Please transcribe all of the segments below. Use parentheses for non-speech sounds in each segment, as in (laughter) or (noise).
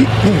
Yeah.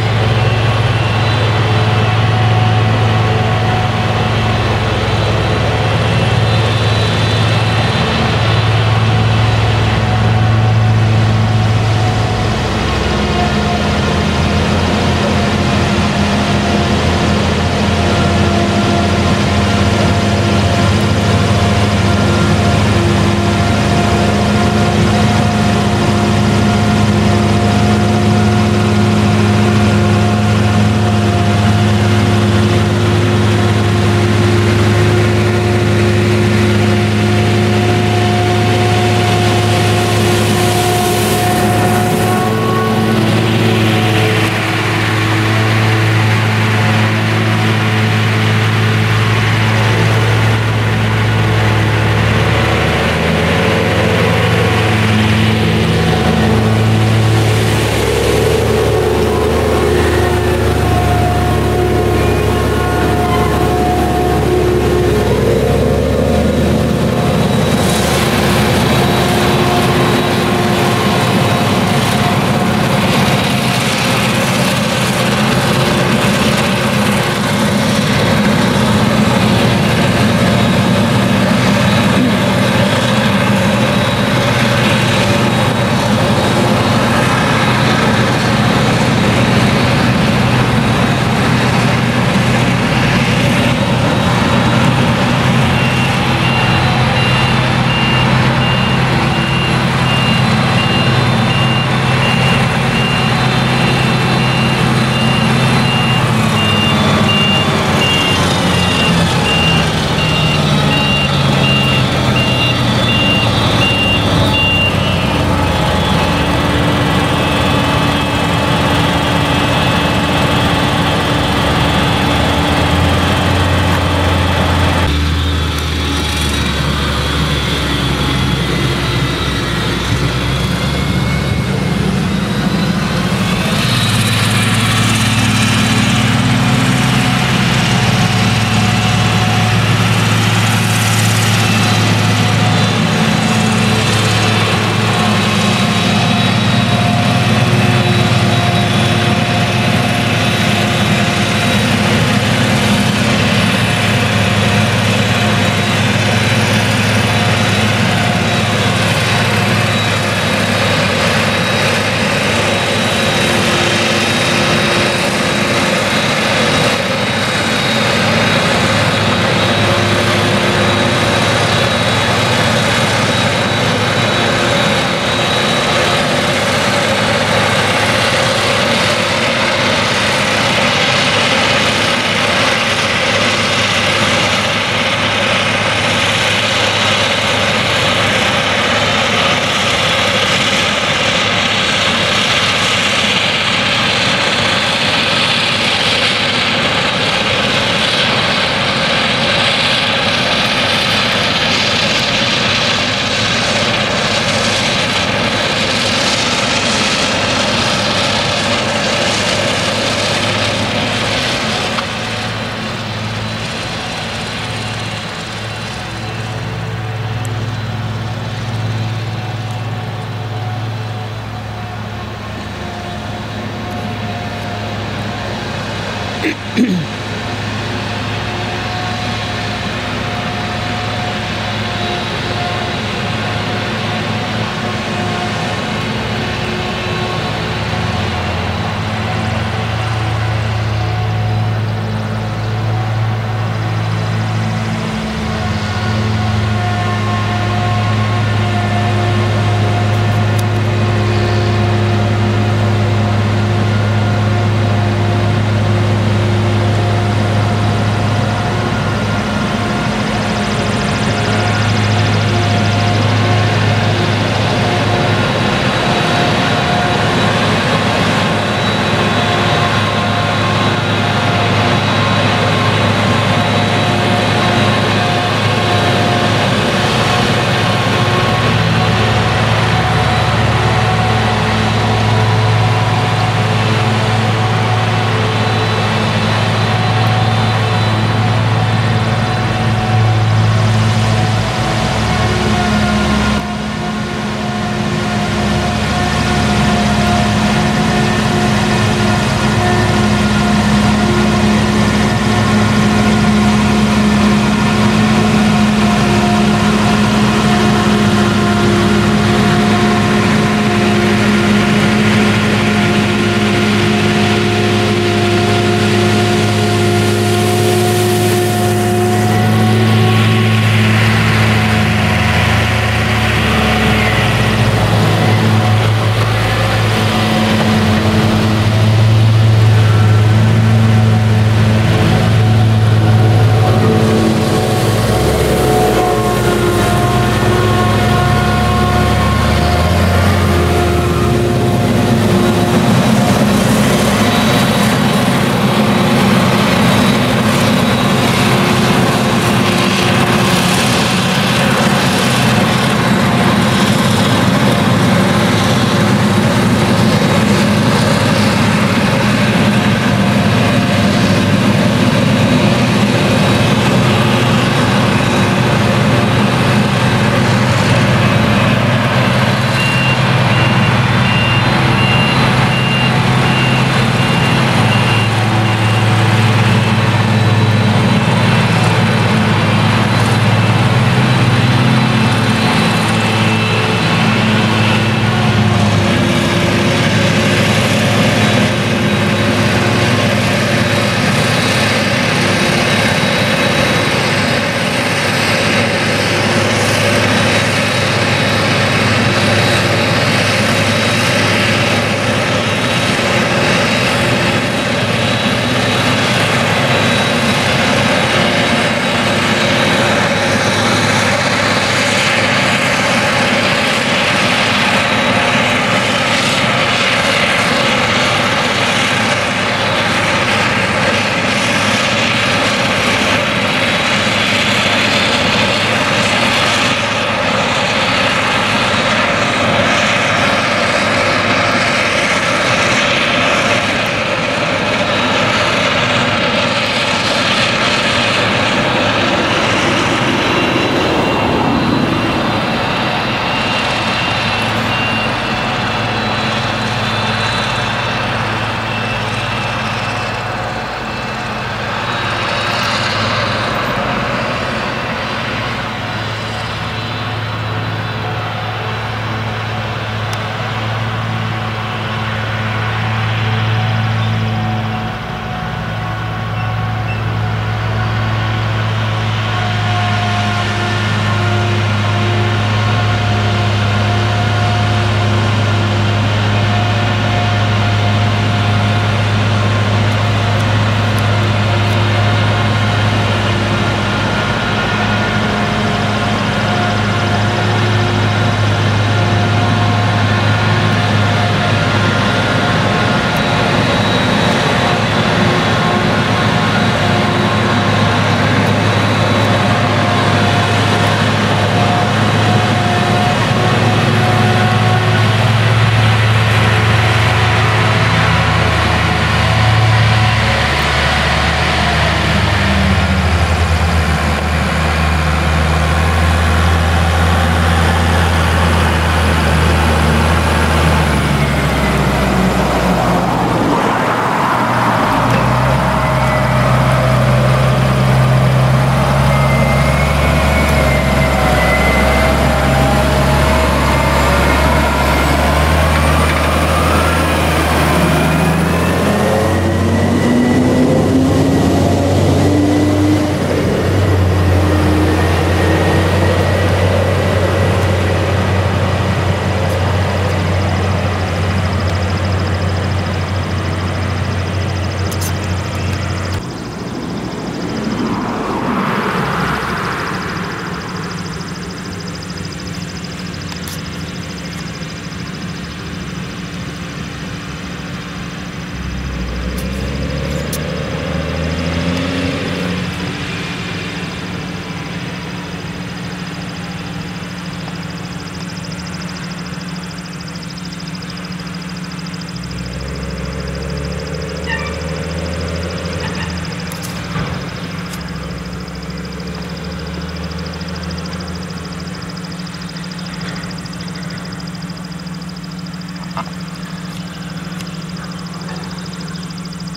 Mm-hmm. (clears throat)